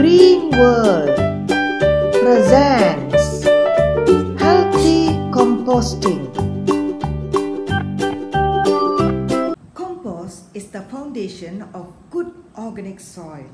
Green World presents Healthy Composting. Compost is the foundation of good organic soil.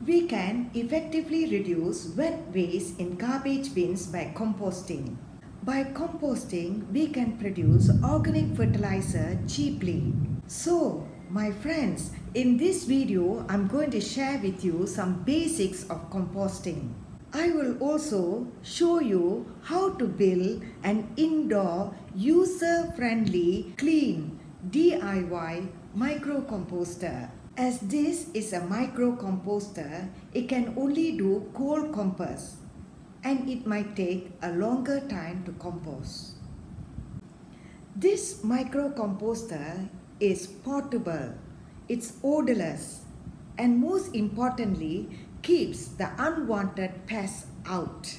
We can effectively reduce wet waste in garbage bins by composting. By composting, we can produce organic fertilizer cheaply. So, my friends, in this video, I'm going to share with you some basics of composting. I will also show you how to build an indoor user-friendly clean DIY micro composter. As this is a micro composter, it can only do cold compost and it might take a longer time to compost. This micro composter is portable, it's odorless, and most importantly, keeps the unwanted pests out.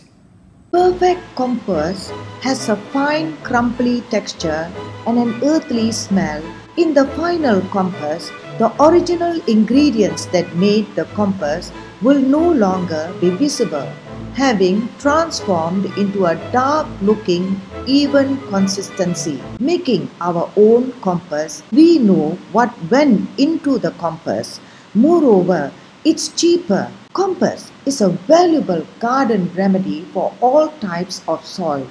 Perfect compost has a fine crumbly texture and an earthly smell. In the final compost, the original ingredients that made the compost will no longer be visible having transformed into a dark looking even consistency. Making our own compost, we know what went into the compost. Moreover, it's cheaper. Compost is a valuable garden remedy for all types of soil.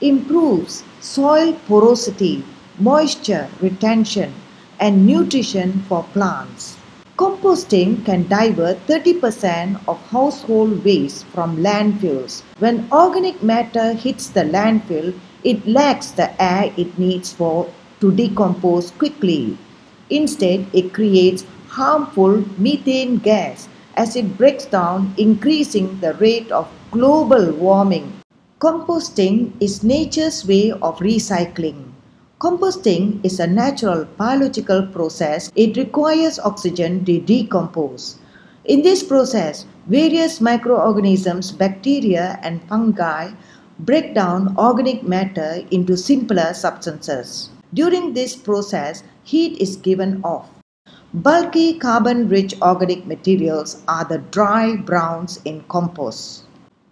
Improves soil porosity, moisture retention, and nutrition for plants. Composting can divert 30% of household waste from landfills. When organic matter hits the landfill, it lacks the air it needs for to decompose quickly. Instead, it creates harmful methane gas as it breaks down, increasing the rate of global warming. Composting is nature's way of recycling. Composting is a natural biological process. It requires oxygen to decompose. In this process, various microorganisms, bacteria, and fungi break down organic matter into simpler substances. During this process, heat is given off. Bulky carbon rich organic materials are the dry browns in compost.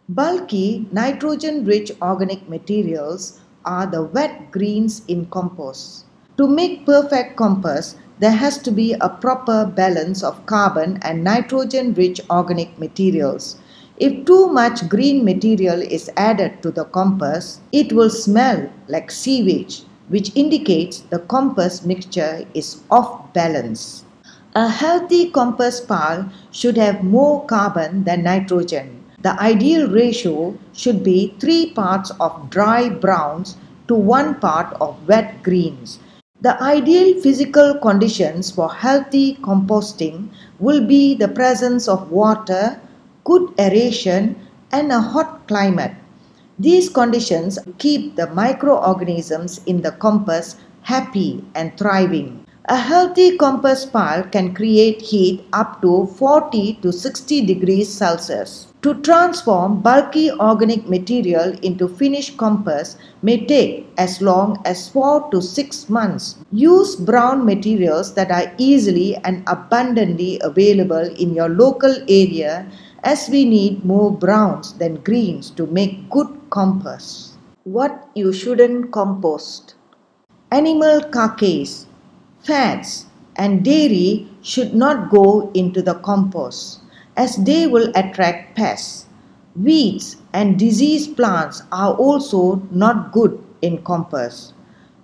Bulky nitrogen rich organic materials are the wet greens in compost. To make perfect compost, there has to be a proper balance of carbon and nitrogen rich organic materials. If too much green material is added to the compost, it will smell like sewage, which indicates the compost mixture is off balance. A healthy compost pile should have more carbon than nitrogen. The ideal ratio should be 3 parts of dry browns to 1 part of wet greens. The ideal physical conditions for healthy composting will be the presence of water, good aeration, and a hot climate. These conditions keep the microorganisms in the compost happy and thriving. A healthy compost pile can create heat up to 40 to 60 degrees Celsius. To transform bulky organic material into finished compost may take as long as 4 to 6 months. Use brown materials that are easily and abundantly available in your local area as we need more browns than greens to make good compost. What you shouldn't compost Animal carcass fats, and dairy should not go into the compost as they will attract pests. Weeds and diseased plants are also not good in compost.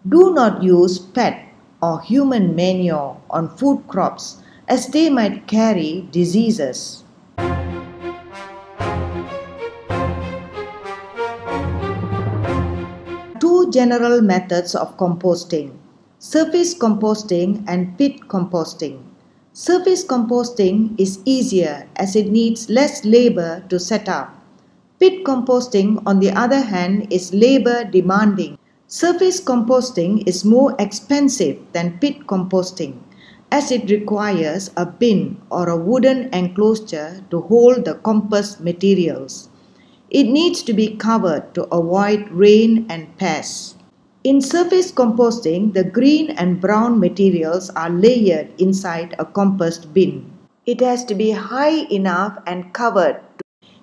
Do not use pet or human manure on food crops as they might carry diseases. Two general methods of composting surface composting and pit composting. Surface composting is easier as it needs less labor to set up. Pit composting, on the other hand, is labor demanding. Surface composting is more expensive than pit composting as it requires a bin or a wooden enclosure to hold the compost materials. It needs to be covered to avoid rain and pests. In surface composting, the green and brown materials are layered inside a compost bin. It has to be high enough and covered.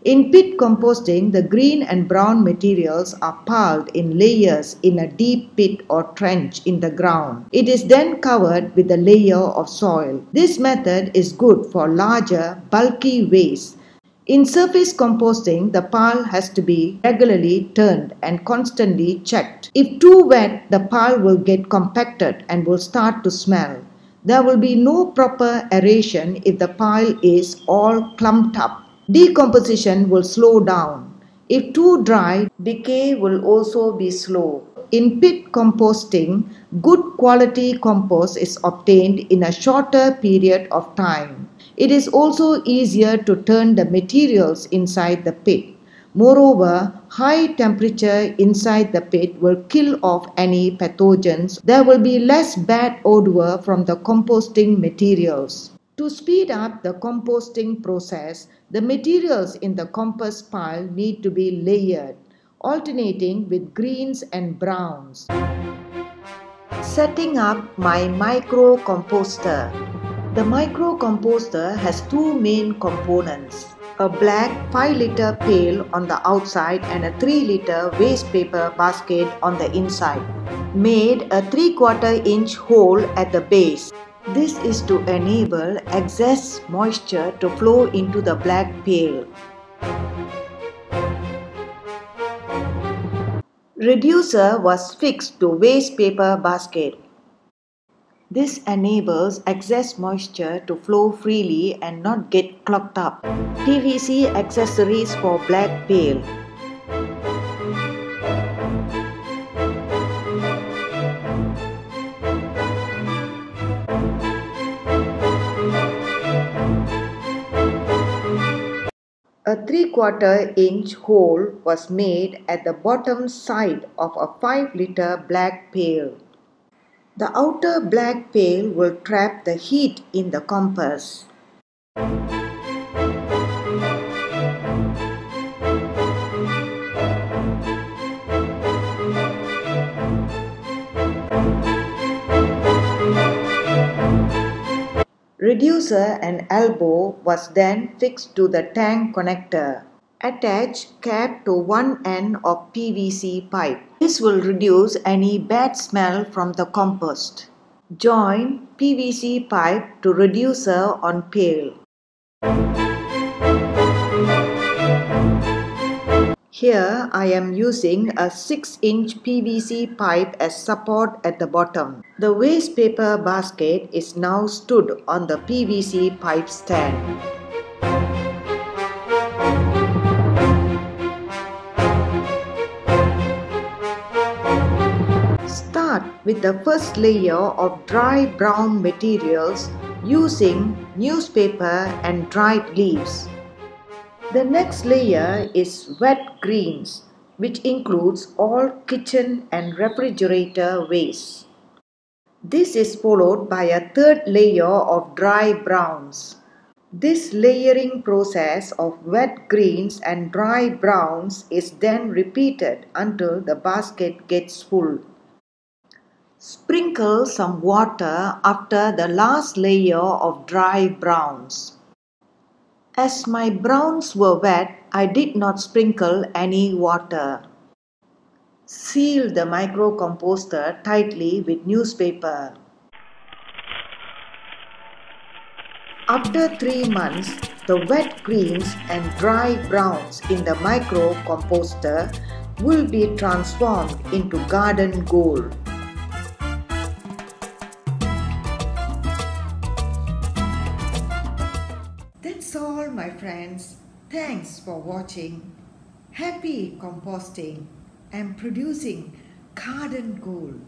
In pit composting, the green and brown materials are piled in layers in a deep pit or trench in the ground. It is then covered with a layer of soil. This method is good for larger, bulky waste in surface composting, the pile has to be regularly turned and constantly checked. If too wet, the pile will get compacted and will start to smell. There will be no proper aeration if the pile is all clumped up. Decomposition will slow down. If too dry, decay will also be slow. In pit composting, good quality compost is obtained in a shorter period of time. It is also easier to turn the materials inside the pit. Moreover, high temperature inside the pit will kill off any pathogens. There will be less bad odor from the composting materials. To speed up the composting process, the materials in the compost pile need to be layered, alternating with greens and browns. Setting up my micro composter. The micro composter has two main components a black 5 liter pail on the outside and a 3 liter waste paper basket on the inside. Made a 3 quarter inch hole at the base. This is to enable excess moisture to flow into the black pail. Reducer was fixed to waste paper basket. This enables excess moisture to flow freely and not get clogged up. PVC accessories for black pail. A 3 quarter inch hole was made at the bottom side of a 5 liter black pail. The outer black pail will trap the heat in the compost. Reducer and elbow was then fixed to the tank connector. Attach cap to one end of PVC pipe. This will reduce any bad smell from the compost. Join PVC pipe to reducer on pail. Here I am using a 6 inch PVC pipe as support at the bottom. The waste paper basket is now stood on the PVC pipe stand. With the first layer of dry brown materials using newspaper and dried leaves. The next layer is wet greens which includes all kitchen and refrigerator waste. This is followed by a third layer of dry browns. This layering process of wet greens and dry browns is then repeated until the basket gets full. Sprinkle some water after the last layer of dry browns. As my browns were wet, I did not sprinkle any water. Seal the microcomposter tightly with newspaper. After three months, the wet greens and dry browns in the microcomposter will be transformed into garden gold. For watching. Happy composting and producing garden gold.